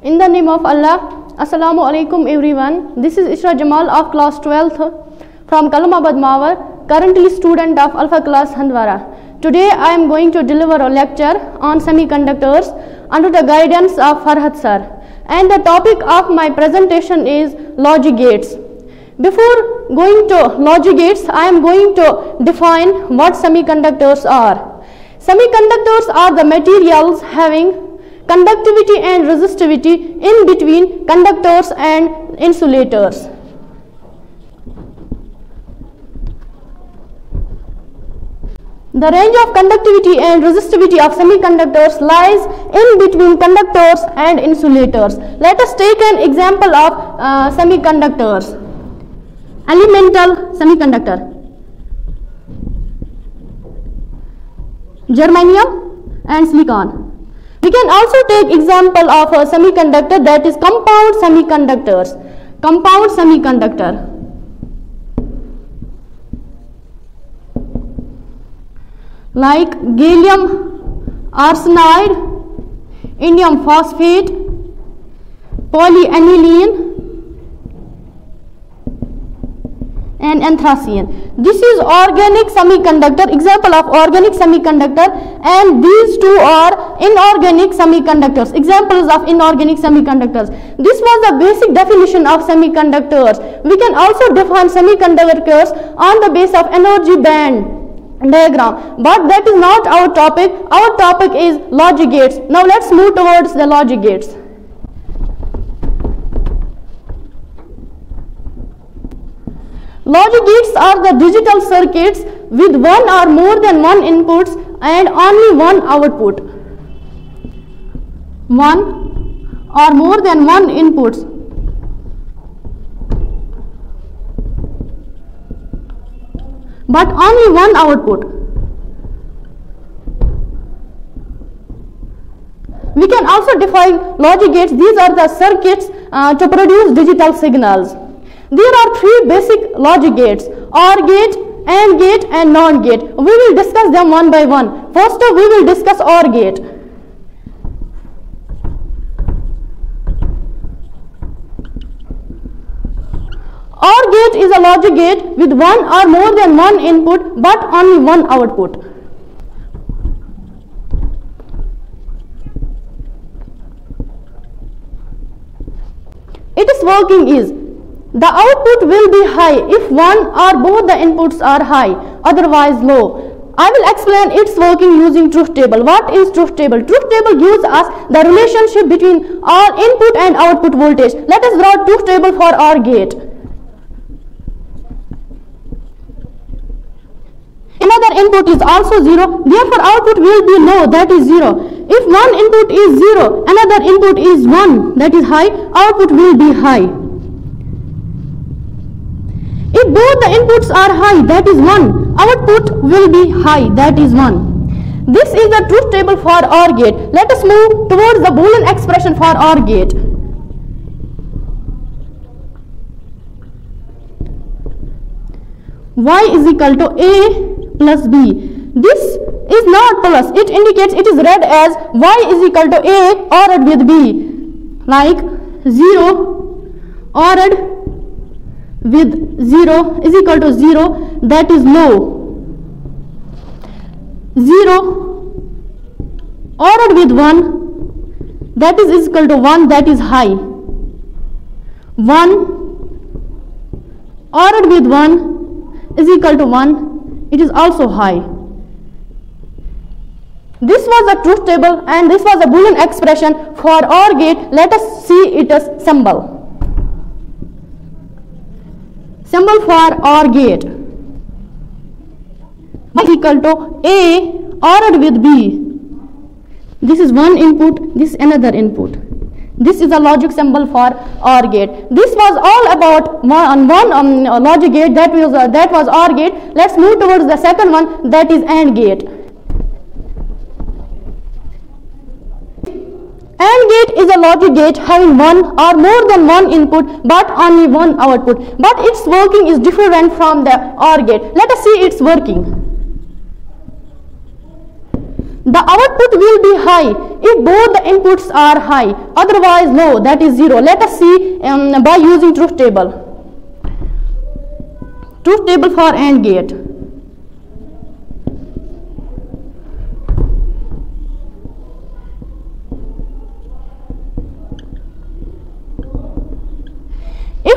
In the name of Allah, Assalamu alaikum everyone. This is Ishrat Jamal of class 12th from Kalamabad Mawar, currently student of Alpha class Handwara. Today I am going to deliver a lecture on semiconductors under the guidance of Farhat sir. And the topic of my presentation is logic gates. Before going to logic gates, I am going to define what semiconductors are. Semiconductors are the materials having conductivity and resistivity in between conductors and insulators. The range of conductivity and resistivity of semiconductors lies in between conductors and insulators. Let us take an example of uh, semiconductors. Elemental semiconductor. Germanium and silicon. We can also take example of a semiconductor that is compound semiconductors. Compound semiconductor. Like gallium arsenide, indium phosphate, polyaniline and anthracene. This is organic semiconductor, example of organic semiconductor and these two are inorganic semiconductors, examples of inorganic semiconductors. This was the basic definition of semiconductors. We can also define semiconductors on the base of energy band diagram but that is not our topic our topic is logic gates now let's move towards the logic gates Logic gates are the digital circuits with one or more than one inputs and only one output. One or more than one inputs. But only one output. We can also define logic gates. These are the circuits uh, to produce digital signals. There are three basic logic gates OR gate, AND gate and NOT gate. We will discuss them one by one. First we will discuss OR gate. OR gate is a logic gate with one or more than one input but only one output. Its working is the output will be high if one or both the inputs are high, otherwise low. I will explain its working using truth table. What is truth table? Truth table gives us the relationship between our input and output voltage. Let us draw truth table for our gate. Another input is also 0, therefore output will be low, that is 0. If one input is 0, another input is 1, that is high, output will be high. If both the inputs are high, that is 1, output will be high, that is 1. This is the truth table for OR gate. Let us move towards the Boolean expression for OR gate. y is equal to a plus b. This is not plus, it indicates it is read as y is equal to a ORed with b. Like 0 ORed with 0 is equal to 0 that is low 0 ORed with 1 that is equal to 1 that is high. 1 ORed with 1 is equal to 1 it is also high. This was a truth table and this was a boolean expression for OR gate. Let us see it as symbol symbol for OR gate is equal to A ORed with B. This is one input, this another input. This is a logic symbol for OR gate. This was all about one, one um, logic gate that was uh, that was OR gate. Let's move towards the second one that is AND gate. AND gate is a logic gate having one or more than one input but only one output. But its working is different from the OR gate. Let us see its working. the output will be high if both the inputs are high otherwise low that is 0 let us see um, by using truth table truth table for AND gate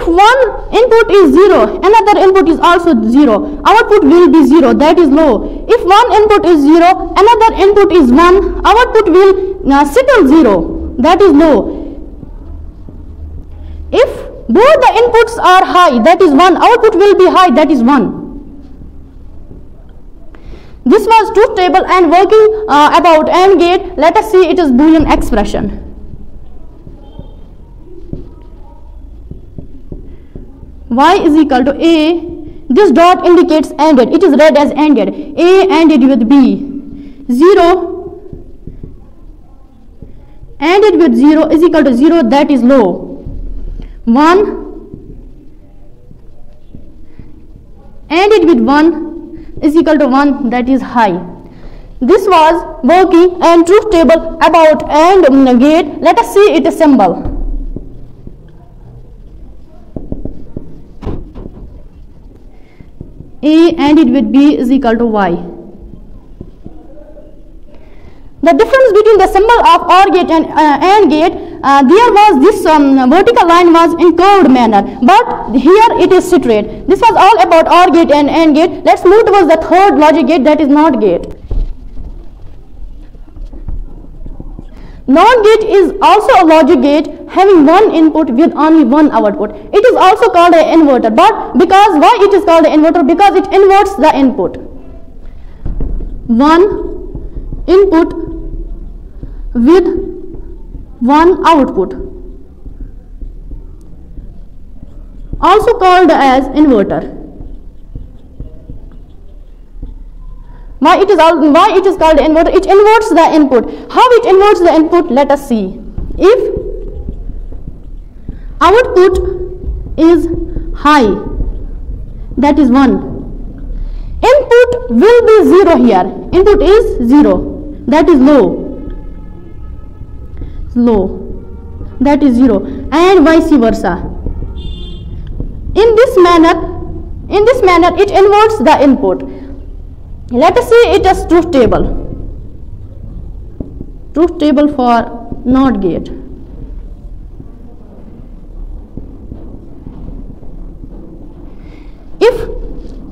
if one input is 0 another input is also 0 output will be 0 that is low. If one input is 0 another input is 1 output will uh, settle 0 that is low. If both the inputs are high that is 1 output will be high that is 1 this was truth table and working uh, about AND gate. Let us see it is boolean expression y is equal to a. This dot indicates ANDed it is read as ANDed a ANDed with b. 0 ANDed with 0 is equal to 0 that is low. 1 ANDed with 1 is equal to 1 that is high. This was working and truth table about AND gate. Let us see its symbol A ANDed with B is equal to Y. The difference between the symbol of OR gate and uh, AND gate, uh, there was this um, vertical line was in curved manner, but here it is straight. This was all about OR gate and AND gate. Let's move towards the third logic gate that is NOT gate. NOT gate is also a logic gate having one input with only one output. It is also called an inverter. But because why it is called an inverter? Because it inverts the input. One input with one output. Also called as inverter. Why it is all, why it is called inverter? It inverts the input. How it inverts the input? Let us see. If output is high, that is 1. Input will be 0 here. Input is 0. That is low. Low. That is 0. And vice versa. In this manner, in this manner it inverts the input let us see it as truth table truth table for NOT gate if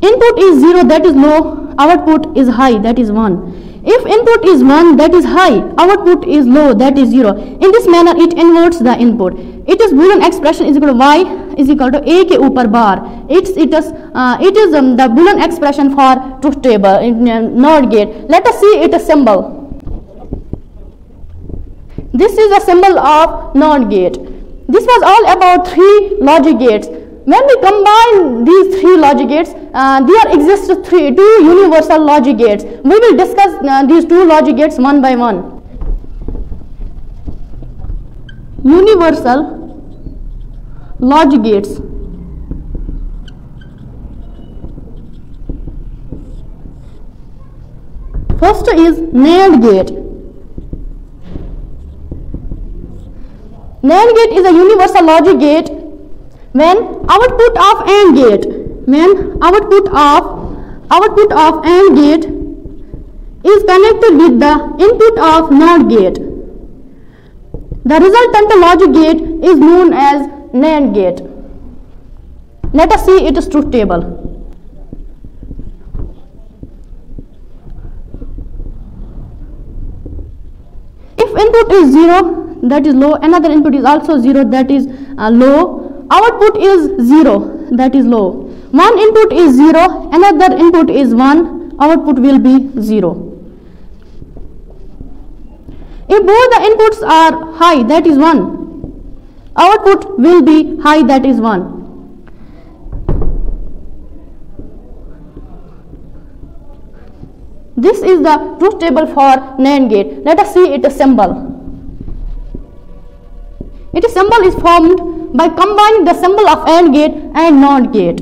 input is 0 that is low. Output is high that is 1 if input is 1 that is high. Output is low that is 0 in this manner it inverts the input. It is boolean expression is equal to y is equal to a ke upar bar. It's it is uh, it is um, the boolean expression for truth table in uh, NOT gate. Let us see it a symbol. This is a symbol of NOT gate. This was all about three logic gates when we combine these three logic gates uh, there exist three two universal logic gates. We will discuss uh, these two logic gates one by one. Universal logic gates. First is NAND gate. NAND gate is a universal logic gate when output of AND gate when output of output of AND gate is connected with the input of NOT gate the resultant logic gate is known as NAND gate. Let us see its truth table. If input is 0 that is low, another input is also 0 that is uh, low, output is 0 that is low. One input is 0, another input is 1, output will be 0. If both the inputs are high that is 1, output will be high that is 1 this is the truth table for NAND gate let us see its symbol its symbol is formed by combining the symbol of AND gate and NOT gate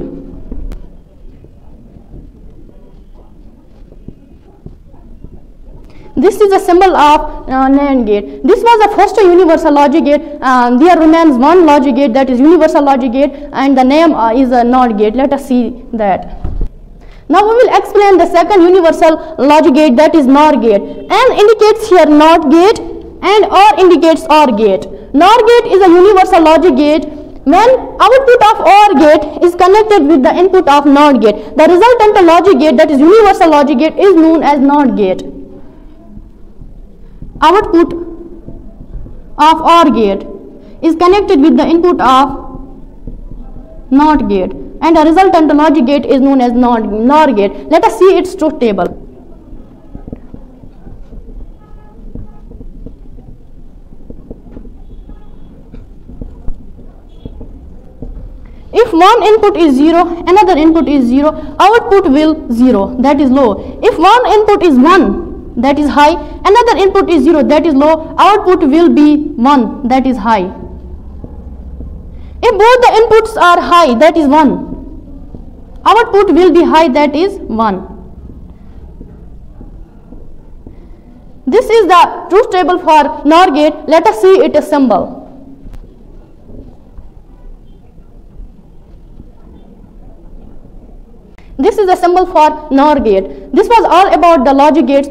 This is a symbol of uh, NAND gate. This was the first universal logic gate. Uh, there remains one logic gate that is universal logic gate and the name uh, is a NOT gate. Let us see that. Now we will explain the second universal logic gate that is NOR gate. N indicates here NOT gate and OR indicates OR gate. NOR gate is a universal logic gate when output of OR gate is connected with the input of NOR gate. The resultant logic gate that is universal logic gate is known as NOR gate output of OR gate is connected with the input of NOT gate and the resultant logic gate is known as NOR gate. Let us see its truth table. If one input is 0, another input is 0, output will 0, that is low. If one input is 1, that is high another input is 0 that is low output will be 1 that is high. If both the inputs are high that is 1 output will be high that is 1 this is the truth table for NOR gate. Let us see it a This is a symbol for NOR gate. This was all about the logic gates.